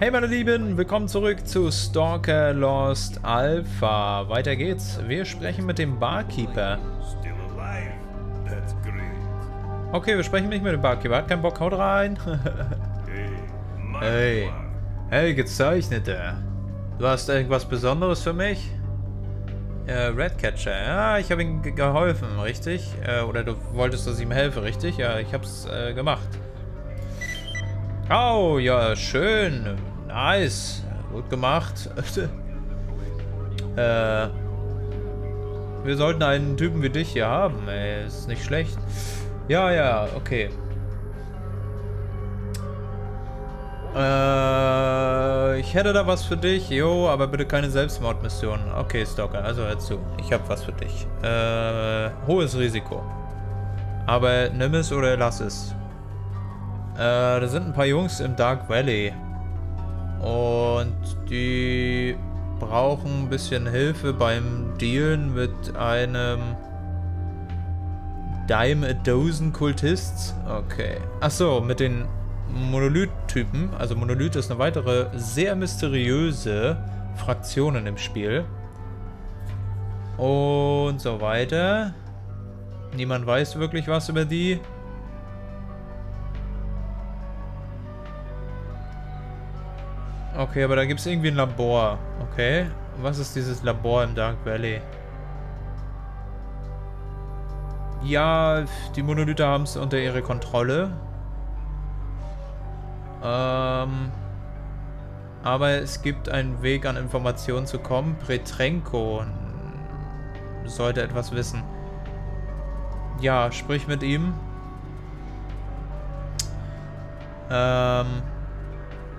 Hey meine Lieben, willkommen zurück zu Stalker Lost Alpha. Weiter geht's. Wir sprechen mit dem Barkeeper. Okay, wir sprechen nicht mit dem Barkeeper. Hat keinen Bock, haut rein. hey. Hey, Gezeichneter. Du hast irgendwas Besonderes für mich? Äh, Redcatcher. Ja, ich habe ihm geholfen, richtig? Äh, oder du wolltest, dass ich ihm helfe, richtig? Ja, ich hab's äh, gemacht. Oh, ja, schön. Nice. Gut gemacht. äh, wir sollten einen Typen wie dich hier haben, ey. Ist nicht schlecht. Ja, ja, okay. Äh, ich hätte da was für dich. Jo, aber bitte keine Selbstmordmission. Okay, Stalker, also hör zu. Ich habe was für dich. Äh, hohes Risiko. Aber nimm es oder lass es. Äh, da sind ein paar Jungs im Dark Valley. Und die brauchen ein bisschen Hilfe beim Dealen mit einem Dime a Dozen Kultists. Okay. Achso, mit den Monolith-Typen. Also Monolith ist eine weitere sehr mysteriöse Fraktion in dem Spiel. Und so weiter. Niemand weiß wirklich was über die. Okay, aber da gibt es irgendwie ein Labor. Okay. Was ist dieses Labor im Dark Valley? Ja, die Monolithe haben es unter ihre Kontrolle. Ähm, aber es gibt einen Weg, an Informationen zu kommen. Pretrenko sollte etwas wissen. Ja, sprich mit ihm. Ähm,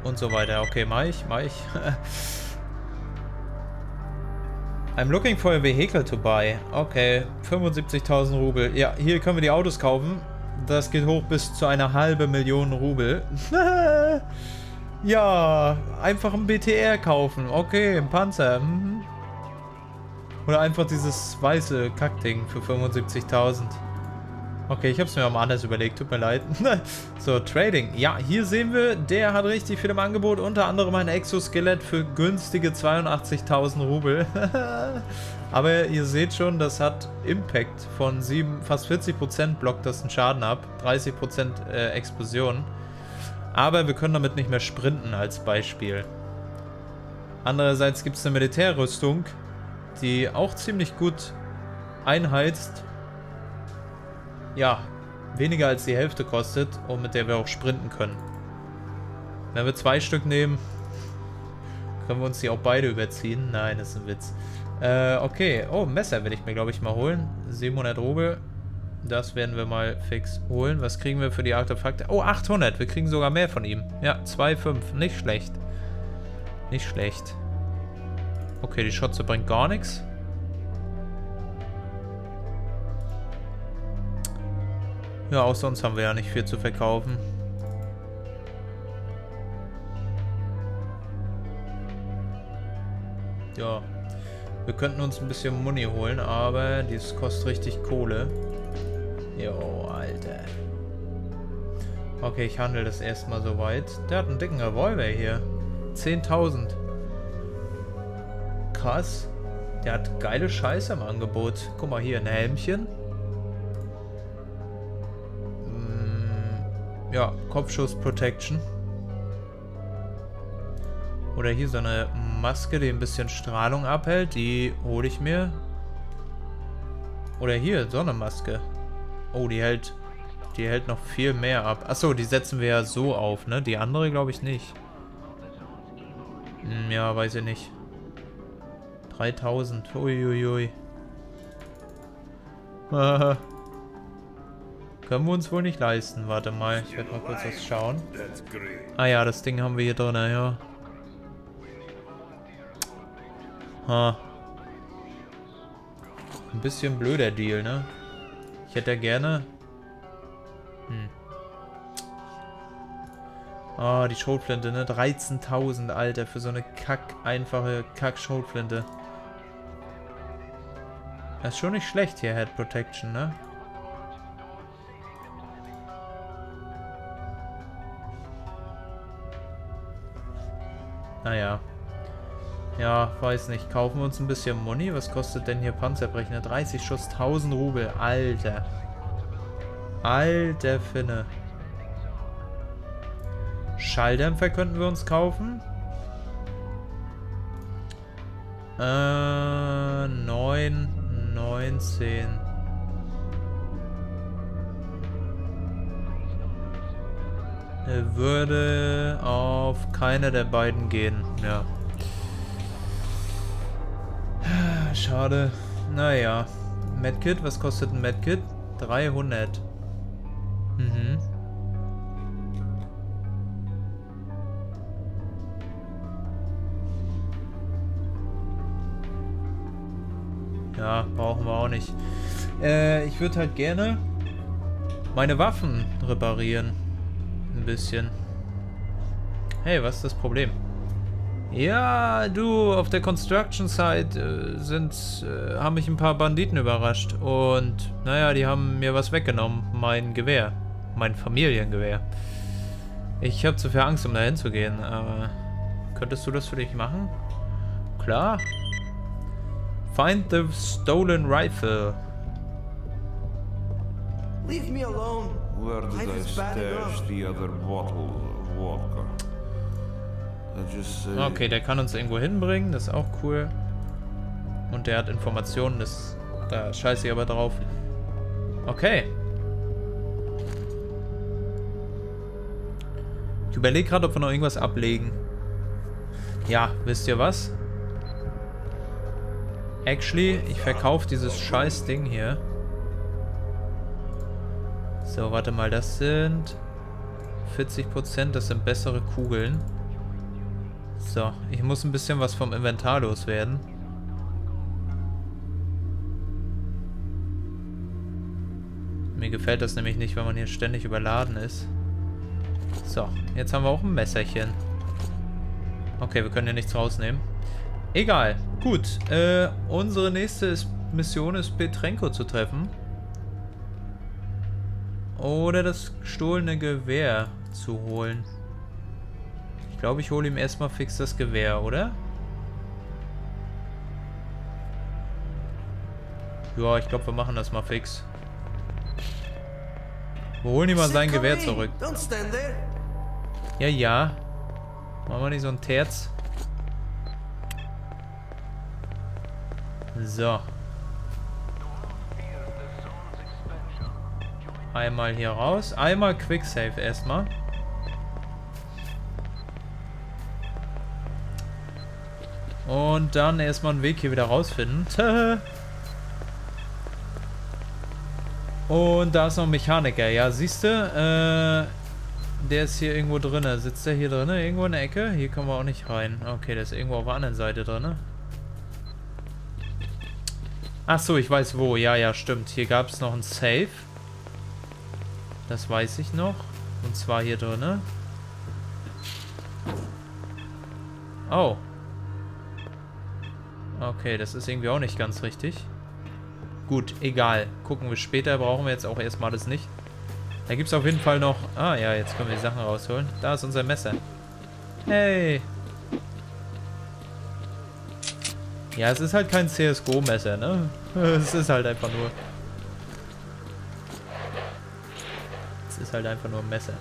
und so weiter. Okay, mach ich, mach ich. I'm looking for a vehicle to buy. Okay, 75.000 Rubel. Ja, hier können wir die Autos kaufen. Das geht hoch bis zu einer halbe Million Rubel. ja, einfach ein BTR kaufen. Okay, ein Panzer. Mhm. Oder einfach dieses weiße Kackding für 75.000. Okay, ich habe es mir mal anders überlegt, tut mir leid. so, Trading. Ja, hier sehen wir, der hat richtig viel im Angebot. Unter anderem ein Exoskelett für günstige 82.000 Rubel. Aber ihr seht schon, das hat Impact von 7, fast 40% blockt das einen Schaden ab. 30% äh, Explosion. Aber wir können damit nicht mehr sprinten als Beispiel. Andererseits gibt es eine Militärrüstung, die auch ziemlich gut einheizt ja, weniger als die Hälfte kostet und mit der wir auch sprinten können. Wenn wir zwei Stück nehmen, können wir uns die auch beide überziehen. Nein, ist ein Witz. Äh, okay. Oh, Messer will ich mir, glaube ich, mal holen. 700 Rubel. Das werden wir mal fix holen. Was kriegen wir für die Artefakte? Oh, 800. Wir kriegen sogar mehr von ihm. Ja, 2,5. Nicht schlecht. Nicht schlecht. Okay, die Schotze bringt gar nichts. Ja, auch sonst haben wir ja nicht viel zu verkaufen. Ja. Wir könnten uns ein bisschen Money holen, aber dies kostet richtig Kohle. Jo, Alter. Okay, ich handle das erstmal soweit. Der hat einen dicken Revolver hier. 10.000. Krass. Der hat geile Scheiße im Angebot. Guck mal hier, ein Helmchen. Ja, Kopfschuss Protection. Oder hier so eine Maske, die ein bisschen Strahlung abhält. Die hole ich mir. Oder hier, so eine Maske. Oh, die hält, die hält noch viel mehr ab. Achso, die setzen wir ja so auf, ne? Die andere glaube ich nicht. Hm, ja, weiß ich nicht. 3000. Uiuiui. Haha. Können wir uns wohl nicht leisten. Warte mal, ich werde mal kurz was schauen. Ah ja, das Ding haben wir hier drin, ja. Ha. Ein bisschen blöder Deal, ne? Ich hätte ja gerne... Hm. Ah, die Schrotflinte, ne? 13.000, Alter, für so eine kack, einfache Kack-Schrotflinte. Das ist schon nicht schlecht hier, Head Protection, ne? Naja. Ja, weiß nicht. Kaufen wir uns ein bisschen Money? Was kostet denn hier Panzerbrecher? 30 Schuss, 1000 Rubel. Alter. Alter Finne. Schalldämpfer könnten wir uns kaufen. Äh, 9, 19. Würde auf keine der beiden gehen, ja. Schade. Naja. Medkit, was kostet ein Medkit? 300. Mhm. Ja, brauchen wir auch nicht. Äh, ich würde halt gerne meine Waffen reparieren. Ein bisschen. Hey, was ist das Problem? Ja, du, auf der Construction Site äh, sind, äh, haben mich ein paar Banditen überrascht. Und, naja, die haben mir was weggenommen. Mein Gewehr. Mein Familiengewehr. Ich habe zu viel Angst, um da hinzugehen. Aber könntest du das für dich machen? Klar. Find the stolen rifle. Leave me alone. Where did I stash the other bottle of vodka? Okay, der kann uns irgendwo hinbringen, das ist auch cool. Und der hat Informationen, das, da scheiße ich aber drauf. Okay. Ich überlege gerade, ob wir noch irgendwas ablegen. Ja, wisst ihr was? Actually, ich verkaufe dieses scheiß Ding hier. So, warte mal, das sind 40%, das sind bessere Kugeln. So, ich muss ein bisschen was vom Inventar loswerden. Mir gefällt das nämlich nicht, wenn man hier ständig überladen ist. So, jetzt haben wir auch ein Messerchen. Okay, wir können hier nichts rausnehmen. Egal. Gut, äh, unsere nächste Mission ist Petrenko zu treffen. Oder das gestohlene Gewehr zu holen. Ich glaube, ich hole ihm erstmal fix das Gewehr, oder? Ja, ich glaube, wir machen das mal fix. Wir holen ihm mal sein Gewehr zurück. Ja, ja. Machen wir nicht so ein Terz. So. Einmal hier raus. Einmal Quicksave erstmal. Und dann erstmal einen Weg hier wieder rausfinden. Und da ist noch ein Mechaniker. Ja, siehst du? Äh, der ist hier irgendwo drin. Sitzt der hier drin? Irgendwo in der Ecke? Hier kommen wir auch nicht rein. Okay, der ist irgendwo auf der anderen Seite drin. Ach so, ich weiß wo. Ja, ja, stimmt. Hier gab es noch ein Safe. Das weiß ich noch. Und zwar hier drin. Oh. Okay, das ist irgendwie auch nicht ganz richtig. Gut, egal. Gucken wir später. Brauchen wir jetzt auch erstmal das nicht. Da gibt es auf jeden Fall noch... Ah ja, jetzt können wir die Sachen rausholen. Da ist unser Messer. Hey. Ja, es ist halt kein CSGO-Messer, ne? Es ist halt einfach nur... ist halt einfach nur ein Messer.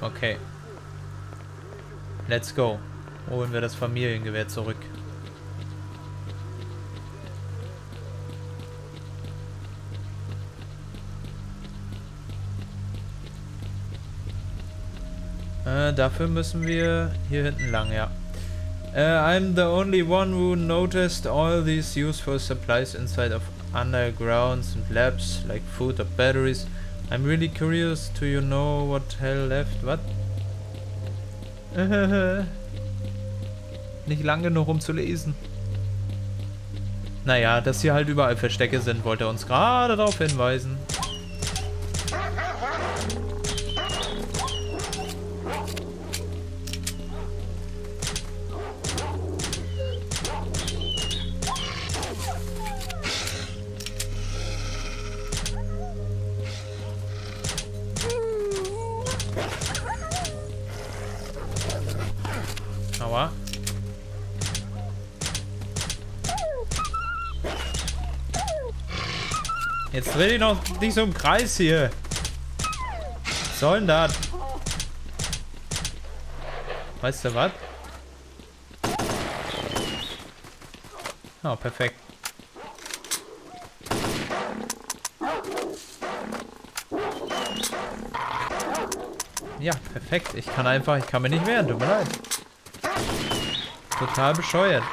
Okay. Let's go. Holen wir das Familiengewehr zurück. Äh, dafür müssen wir hier hinten lang, ja. Uh, I'm the only one who noticed all these useful supplies inside of undergrounds and labs, like food or batteries. I'm really curious to you know what hell left. What? Nicht lang genug, um zu lesen. Naja, dass hier halt überall Verstecke sind, wollte er uns gerade darauf hinweisen. Jetzt dreh dich noch nicht so im Kreis hier. Was soll denn das? Weißt du was? Oh, perfekt. Ja, perfekt. Ich kann einfach, ich kann mir nicht wehren, tut mir leid. Total bescheuert.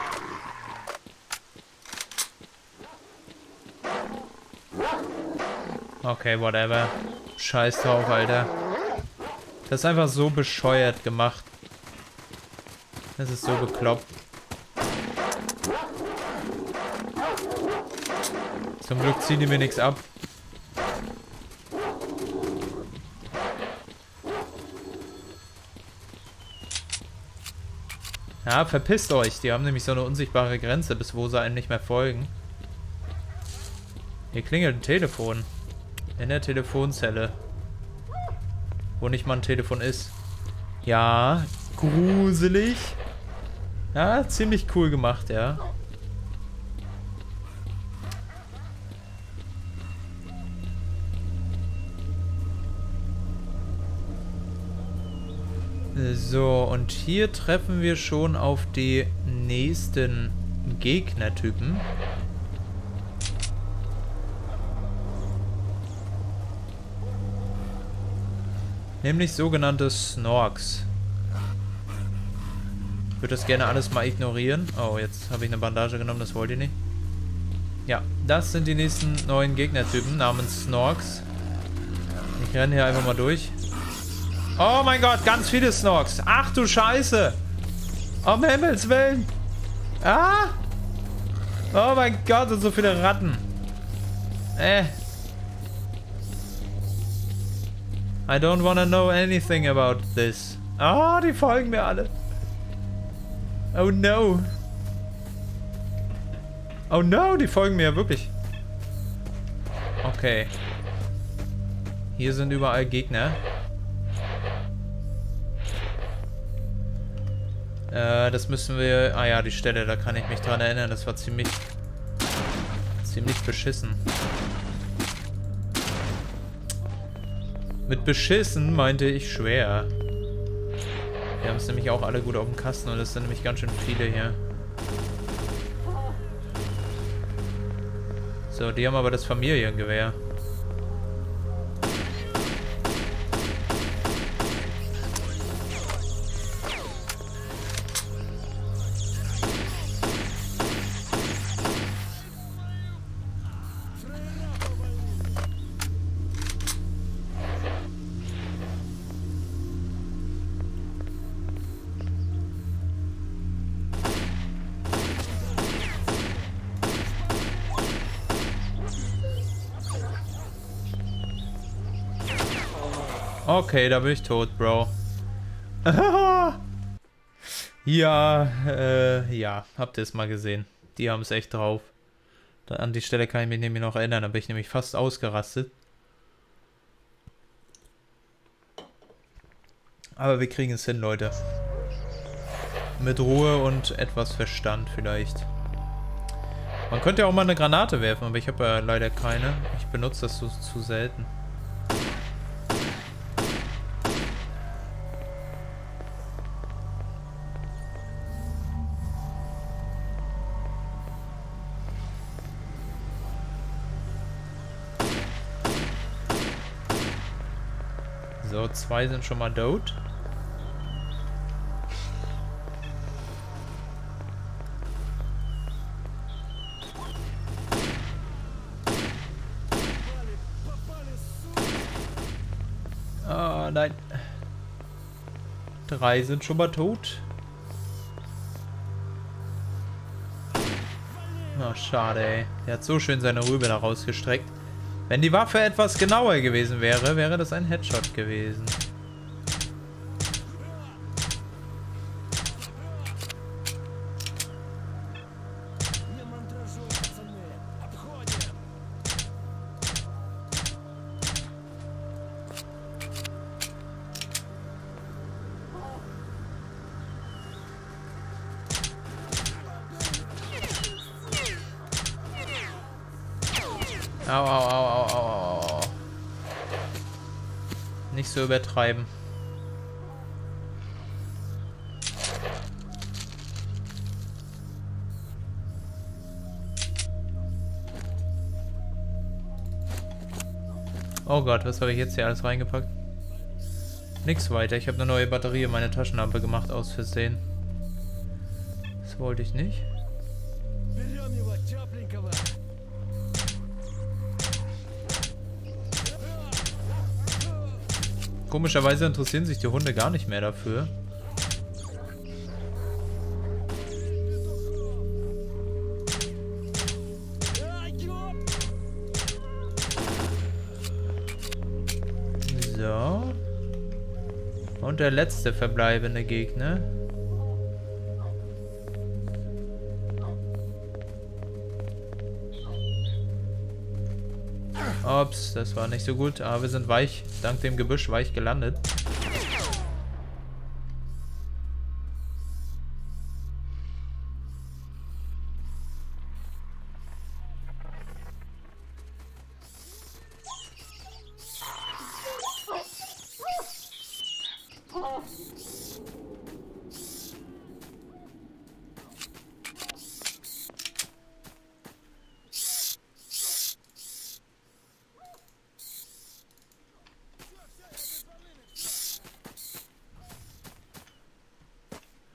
Okay, whatever. Scheiß drauf, Alter. Das ist einfach so bescheuert gemacht. Das ist so bekloppt. Zum Glück ziehen die mir nichts ab. Ja, verpisst euch. Die haben nämlich so eine unsichtbare Grenze, bis wo sie einem nicht mehr folgen. Hier klingelt ein Telefon. In der Telefonzelle. Wo nicht mal ein Telefon ist. Ja, gruselig. Ja, ziemlich cool gemacht, ja. So, und hier treffen wir schon auf die nächsten Gegnertypen. Nämlich sogenannte Snorks. Ich würde das gerne alles mal ignorieren. Oh, jetzt habe ich eine Bandage genommen, das wollte ich nicht. Ja, das sind die nächsten neuen Gegnertypen namens Snorks. Ich renne hier einfach mal durch. Oh mein Gott, ganz viele Snorks. Ach du Scheiße. Um Himmels Willen. Ah. Oh mein Gott, und so viele Ratten. Äh. I don't wanna know anything about this. Ah, die folgen mir alle. Oh no. Oh no, die folgen mir wirklich. Okay. Hier sind überall Gegner. Äh, das müssen wir... Ah ja, die Stelle, da kann ich mich dran erinnern. Das war ziemlich... Ziemlich beschissen. Mit beschissen meinte ich schwer. Wir haben es nämlich auch alle gut auf dem Kasten und es sind nämlich ganz schön viele hier. So, die haben aber das Familiengewehr. Okay, da bin ich tot, Bro. ja, äh, ja, habt ihr es mal gesehen. Die haben es echt drauf. An die Stelle kann ich mich nämlich noch erinnern, da bin ich nämlich fast ausgerastet. Aber wir kriegen es hin, Leute. Mit Ruhe und etwas Verstand vielleicht. Man könnte ja auch mal eine Granate werfen, aber ich habe ja leider keine. Ich benutze das so zu selten. So, zwei sind schon mal tot. Ah, nein. Drei sind schon mal tot. Oh, schade, ey. Der hat so schön seine Rübe da rausgestreckt. Wenn die Waffe etwas genauer gewesen wäre, wäre das ein Headshot gewesen. Nicht so übertreiben. Oh Gott, was habe ich jetzt hier alles reingepackt? Nix weiter. Ich habe eine neue Batterie in meine Taschenlampe gemacht, aus Versehen. Das wollte ich nicht. Komischerweise interessieren sich die Hunde gar nicht mehr dafür. So. Und der letzte verbleibende Gegner. Ups, das war nicht so gut, aber wir sind weich, dank dem Gebüsch weich gelandet.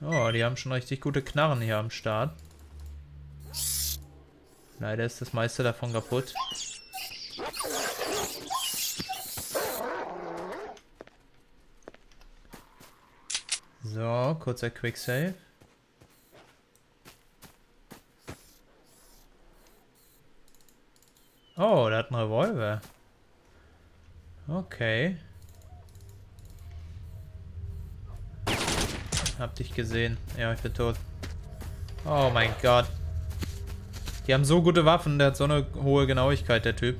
Oh, haben schon richtig gute Knarren hier am Start. Leider ist das meiste davon kaputt. So, kurzer Quick Save. Oh, der hat einen Revolver. Okay. Hab dich gesehen. Ja, ich bin tot. Oh mein Gott. Die haben so gute Waffen, der hat so eine hohe Genauigkeit, der Typ.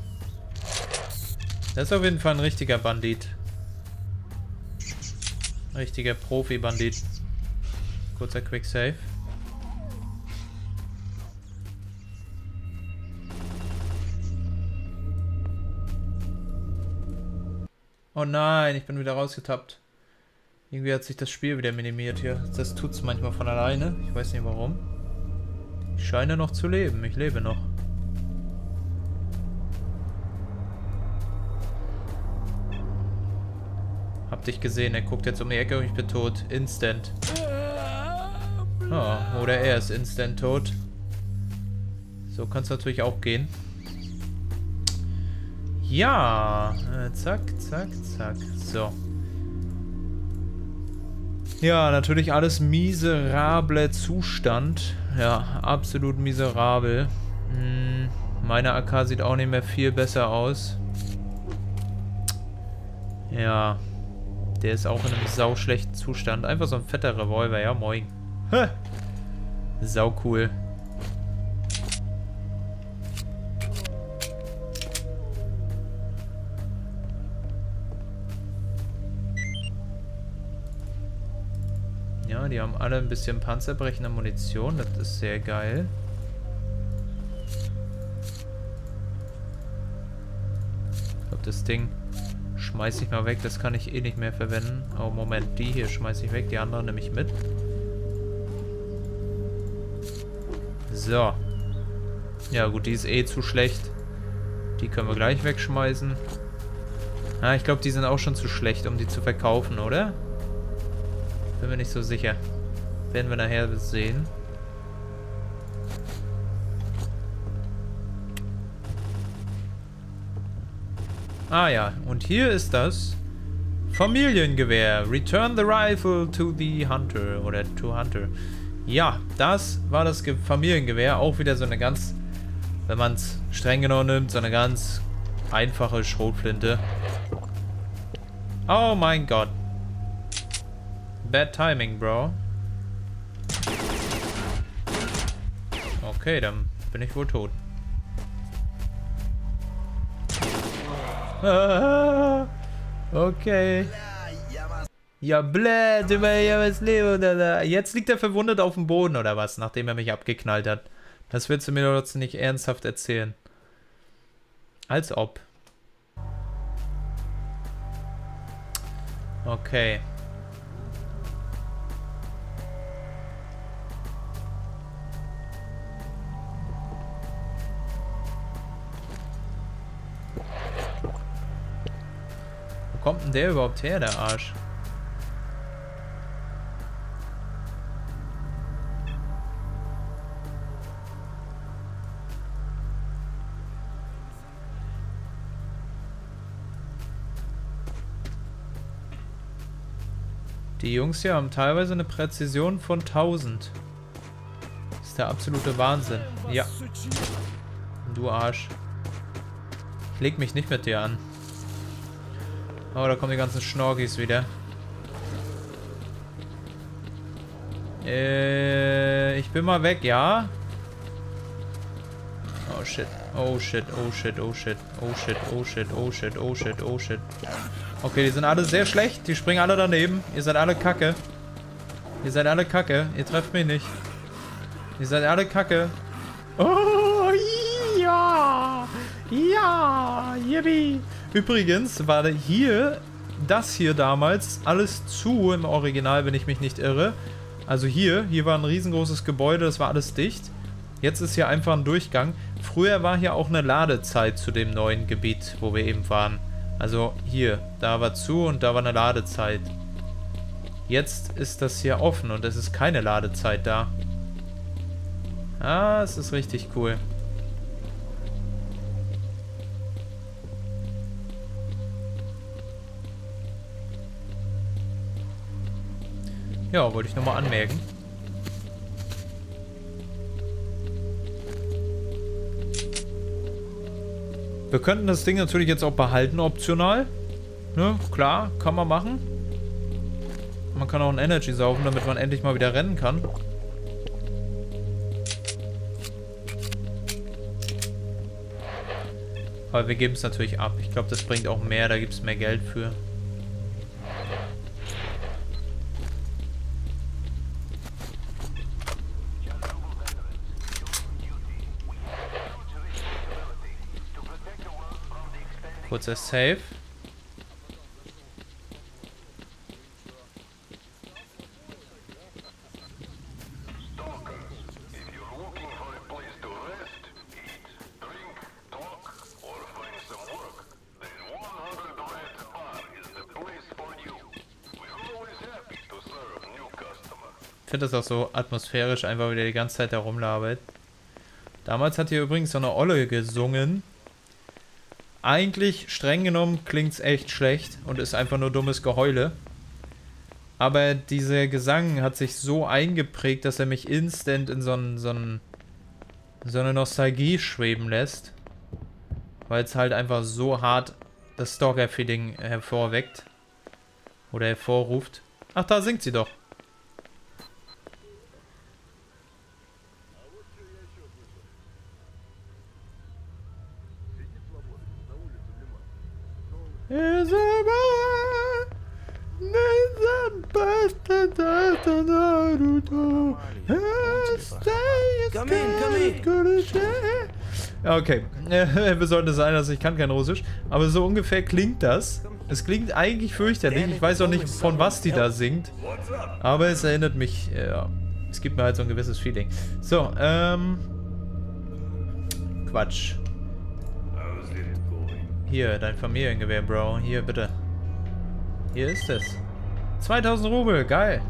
Der ist auf jeden Fall ein richtiger Bandit. Richtiger Profi-Bandit. Kurzer Quick Save. Oh nein, ich bin wieder rausgetappt. Irgendwie hat sich das Spiel wieder minimiert hier. Das tut es manchmal von alleine. Ich weiß nicht warum. Ich scheine noch zu leben. Ich lebe noch. Hab dich gesehen. Er guckt jetzt um die Ecke und ich bin tot. Instant. Oh, oder er ist instant tot. So kann es natürlich auch gehen. Ja. Äh, zack, zack, zack. So. Ja, natürlich alles miserable Zustand. Ja, absolut miserabel. Hm, meine AK sieht auch nicht mehr viel besser aus. Ja, der ist auch in einem sauschlechten Zustand. Einfach so ein fetter Revolver, ja moin. Hä? Sau cool. Die haben alle ein bisschen panzerbrechende Munition. Das ist sehr geil. Ich glaube, das Ding schmeiße ich mal weg. Das kann ich eh nicht mehr verwenden. Oh, Moment. Die hier schmeiße ich weg. Die andere nehme ich mit. So. Ja, gut. Die ist eh zu schlecht. Die können wir gleich wegschmeißen. Ah, ich glaube, die sind auch schon zu schlecht, um die zu verkaufen, oder? Bin mir nicht so sicher. Werden wir nachher sehen. Ah ja, und hier ist das Familiengewehr. Return the rifle to the hunter oder to hunter. Ja, das war das Ge Familiengewehr. Auch wieder so eine ganz, wenn man es streng genommen nimmt, so eine ganz einfache Schrotflinte. Oh mein Gott. Bad timing, bro. Okay, dann bin ich wohl tot. Okay. Ja, blöd, über was Leben. Jetzt liegt er verwundet auf dem Boden oder was, nachdem er mich abgeknallt hat. Das willst du mir doch nicht ernsthaft erzählen. Als ob. Okay. Denn der überhaupt her, der Arsch? Die Jungs hier haben teilweise eine Präzision von 1000. Das ist der absolute Wahnsinn. Ja. Du Arsch. Ich leg mich nicht mit dir an. Oh, da kommen die ganzen Schnorgis wieder. Äh, ich bin mal weg, ja? Oh shit. Oh shit, oh shit, oh shit, oh shit, oh shit, oh shit, oh shit, oh shit. Okay, die sind alle sehr schlecht. Die springen alle daneben. Ihr seid alle kacke. Ihr seid alle kacke. Ihr trefft mich nicht. Ihr seid alle kacke. Oh, ja. Ja, yippie. Übrigens war hier, das hier damals, alles zu im Original, wenn ich mich nicht irre. Also hier, hier war ein riesengroßes Gebäude, das war alles dicht. Jetzt ist hier einfach ein Durchgang. Früher war hier auch eine Ladezeit zu dem neuen Gebiet, wo wir eben waren. Also hier, da war zu und da war eine Ladezeit. Jetzt ist das hier offen und es ist keine Ladezeit da. Ah, es ist richtig cool. Ja, wollte ich nochmal anmerken. Wir könnten das Ding natürlich jetzt auch behalten, optional. Ne, klar, kann man machen. Man kann auch ein Energy saugen, damit man endlich mal wieder rennen kann. Aber wir geben es natürlich ab. Ich glaube, das bringt auch mehr, da gibt es mehr Geld für. Kurzer Save. Ich finde das auch so atmosphärisch, einfach wieder die ganze Zeit herumlabert. Damals hat hier übrigens so eine Olle gesungen. Eigentlich, streng genommen, klingt es echt schlecht und ist einfach nur dummes Geheule. Aber dieser Gesang hat sich so eingeprägt, dass er mich instant in so, einen, so, einen, so eine Nostalgie schweben lässt. Weil es halt einfach so hart das Stalker-Feeling hervorweckt. Oder hervorruft. Ach, da singt sie doch. Come in, come in. Okay, wir sollten sein, dass ich kann kein Russisch, aber so ungefähr klingt das. Es klingt eigentlich fürchterlich. Ich weiß auch nicht, von was die da singt. Aber es erinnert mich, ja, es gibt mir halt so ein gewisses Feeling. So, ähm... Quatsch. Hier, dein Familiengewehr, Bro. Hier, bitte. Hier ist es. 2000 Rubel, geil.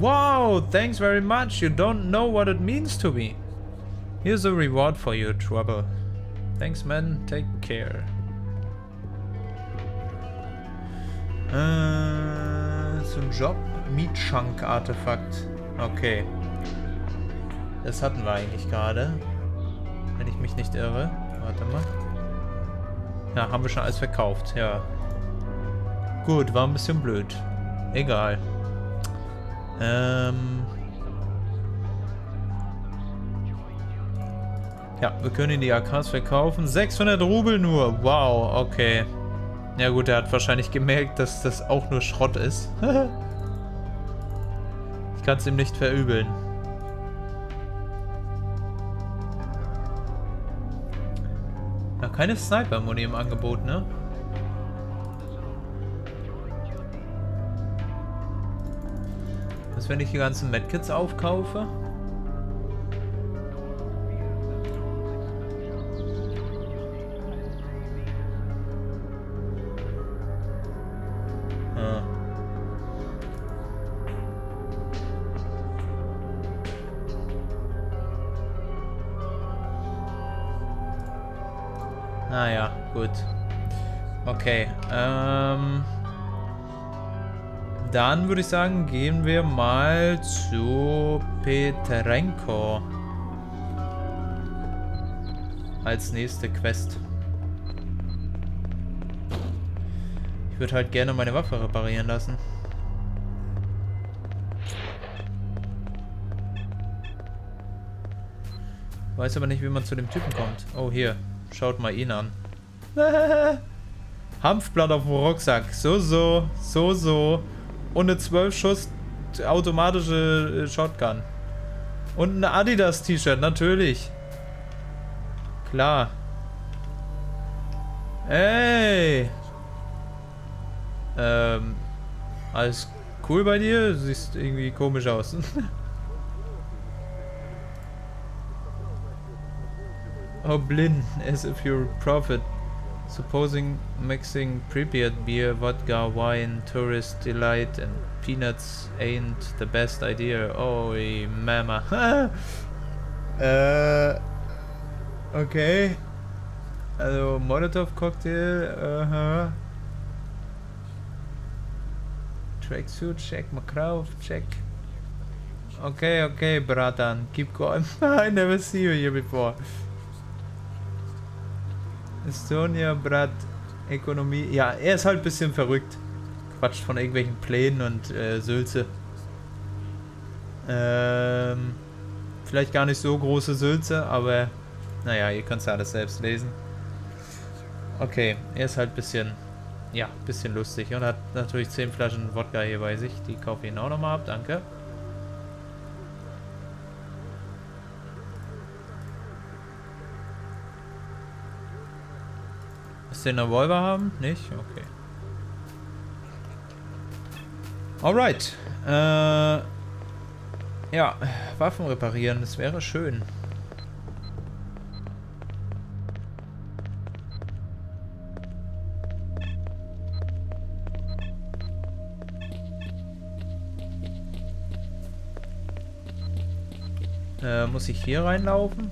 Wow, thanks very much. You don't know what it means to me. Here's a reward for your trouble. Thanks, man. Take care. Äh, ein Job. Mietschank-Artefakt. Okay. Das hatten wir eigentlich gerade. Wenn ich mich nicht irre. Warte mal. Ja, haben wir schon alles verkauft. Ja. Gut, war ein bisschen blöd. Egal. Ähm... Ja, wir können die AKs verkaufen. 600 Rubel nur. Wow, okay. Ja gut, er hat wahrscheinlich gemerkt, dass das auch nur Schrott ist. ich kann es ihm nicht verübeln. keine Sniper-Muni im Angebot, ne? Was, wenn ich die ganzen Medkits aufkaufe? Ah. Naja, gut. Okay, ähm... Dann würde ich sagen, gehen wir mal zu Petrenko. Als nächste Quest. Ich würde halt gerne meine Waffe reparieren lassen. Weiß aber nicht, wie man zu dem Typen kommt. Oh, hier. Schaut mal ihn an. Hanfblatt auf dem Rucksack. So, so. So, so. Und eine 12 Schuss automatische äh, Shotgun. Und ein Adidas T-Shirt, natürlich. Klar. Ey. Ähm. Alles cool bei dir? Du siehst irgendwie komisch aus. oh, blind, as if you're a prophet. Supposing mixing Pripyat beer, vodka, wine, tourist delight and peanuts ain't the best idea. Oh, mama. äh, okay. Also, Molotov-Cocktail, aha. Uh-huh. Tracksuit, check. Makrauf, check. Okay, okay, Bratan. Keep going. I never see you here before. Estonia, Brat, Ökonomie. Ja, er ist halt ein bisschen verrückt. Quatscht von irgendwelchen Plänen und äh, Sülze. Ähm, vielleicht gar nicht so große Sülze, aber naja, ihr könnt es ja alles selbst lesen. Okay, er ist halt ein bisschen, ja, bisschen lustig und hat natürlich 10 Flaschen Wodka hier bei sich. Die kaufe ich ihn auch nochmal ab, danke. Den Revolver haben? Nicht? Okay. Alright. Äh, ja, Waffen reparieren, das wäre schön. Äh, muss ich hier reinlaufen?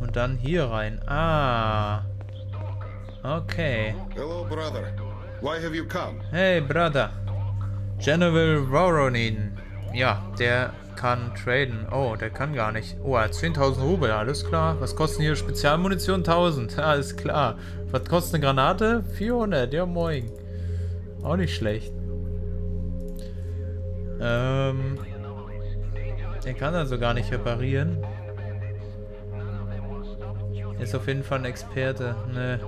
Und dann hier rein. Ah. Okay. Hello, brother. Why have you come? Hey, Brother. General Voronin. Ja, der kann traden. Oh, der kann gar nicht. Oh, er hat 10.000 Rubel, alles klar. Was kosten hier Spezialmunition? 1.000, alles klar. Was kostet eine Granate? 400, ja moin. Auch nicht schlecht. Ähm... Der kann also gar nicht reparieren. Er ist auf jeden Fall ein Experte. Ne.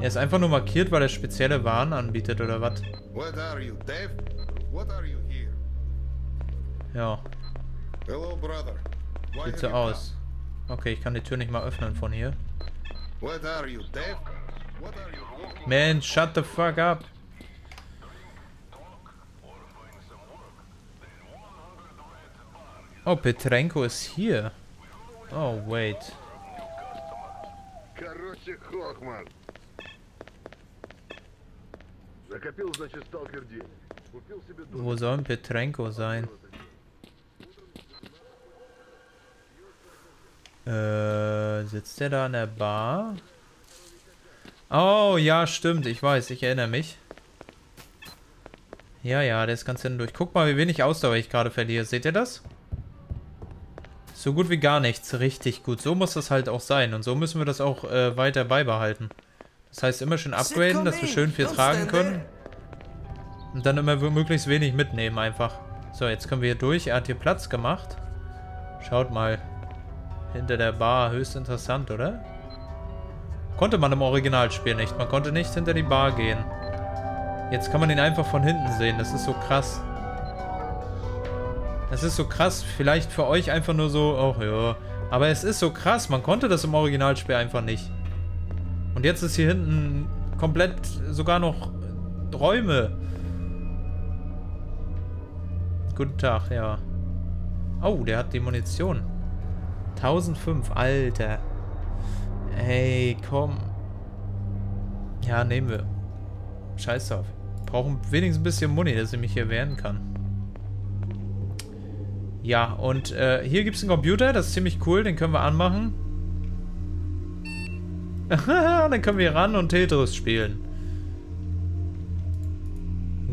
Er ist einfach nur markiert, weil er spezielle Waren anbietet, oder was? What are you, Dave? What are you here? Ja. Hello, brother. Sieht so aus. Okay, ich kann die Tür nicht mal öffnen von hier. come? What are you, Dave? What are you? Man, shut the fuck up. Oh, Petrenko ist hier. Oh, wait. Короче, Хохман. Закопил, значит, сталкер денег. Купил себе дом. Wo soll ein Petrenko sein? Äh, sitzt der da an der Bar? Oh, ja, stimmt. Ich weiß, ich erinnere mich. Ja, ja, der ist ganz hinten durch. Guck mal, wie wenig Ausdauer ich gerade verliere. Seht ihr das? So gut wie gar nichts. Richtig gut. So muss das halt auch sein. Und so müssen wir das auch äh, weiter beibehalten. Das heißt, immer schön upgraden, dass wir schön viel tragen können. Und dann immer möglichst wenig mitnehmen einfach. So, jetzt können wir hier durch. Er hat hier Platz gemacht. Schaut mal. Hinter der Bar. Höchst interessant, oder? Konnte man im Originalspiel nicht. Man konnte nicht hinter die Bar gehen. Jetzt kann man ihn einfach von hinten sehen. Das ist so krass. Das ist so krass. Vielleicht für euch einfach nur so, ach ja, Aber es ist so krass, man konnte das im Originalspiel einfach nicht. Und jetzt ist hier hinten komplett sogar noch Räume. Guten Tag, ja. Oh, der hat die Munition. 1005, Alter. Ey, komm. Ja, nehmen wir. Scheiß drauf. Brauchen wenigstens ein bisschen Muni, dass ich mich hier wehren kann. Ja, und äh, hier gibt es einen Computer, das ist ziemlich cool, den können wir anmachen. dann können wir ran und Tetris spielen.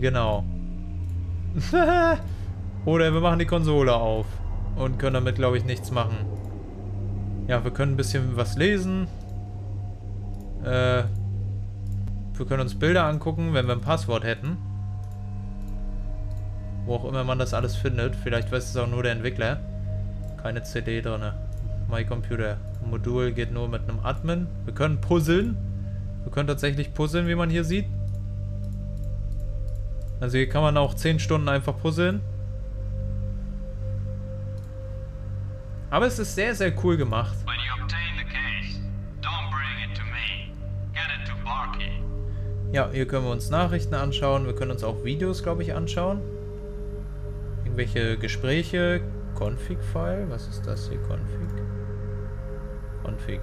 Genau. Oder wir machen die Konsole auf und können damit, glaube ich, nichts machen. Ja, wir können ein bisschen was lesen. Äh, wir können uns Bilder angucken, wenn wir ein Passwort hätten. Wo auch immer man das alles findet. Vielleicht weiß es auch nur der Entwickler. Keine CD drin. My Computer. Modul geht nur mit einem Admin. Wir können puzzeln. Wir können tatsächlich puzzeln, wie man hier sieht. Also hier kann man auch 10 Stunden einfach puzzeln. Aber es ist sehr, sehr cool gemacht. Ja, hier können wir uns Nachrichten anschauen. Wir können uns auch Videos, glaube ich, anschauen. Irgendwelche Gespräche. Config-File. Was ist das hier? Config. Config.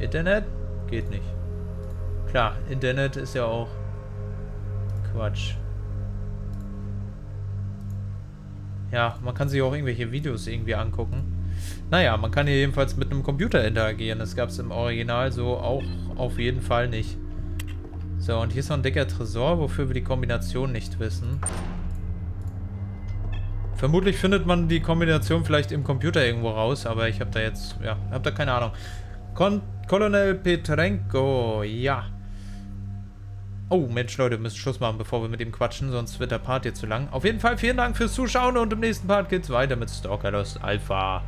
Internet? Geht nicht. Klar, Internet ist ja auch Quatsch. Ja, man kann sich auch irgendwelche Videos irgendwie angucken. Naja, man kann hier jedenfalls mit einem Computer interagieren. Das gab es im Original so auch auf jeden Fall nicht. So, und hier ist noch ein dicker Tresor, wofür wir die Kombination nicht wissen. Vermutlich findet man die Kombination vielleicht im Computer irgendwo raus, aber ich habe da jetzt, ja, habe da keine Ahnung. Kon Colonel Petrenko, ja. Oh, Mensch, Leute, wir müssen Schluss machen, bevor wir mit ihm quatschen, sonst wird der Part hier zu lang. Auf jeden Fall vielen Dank fürs Zuschauen und im nächsten Part geht's weiter mit Stalker Lost Alpha.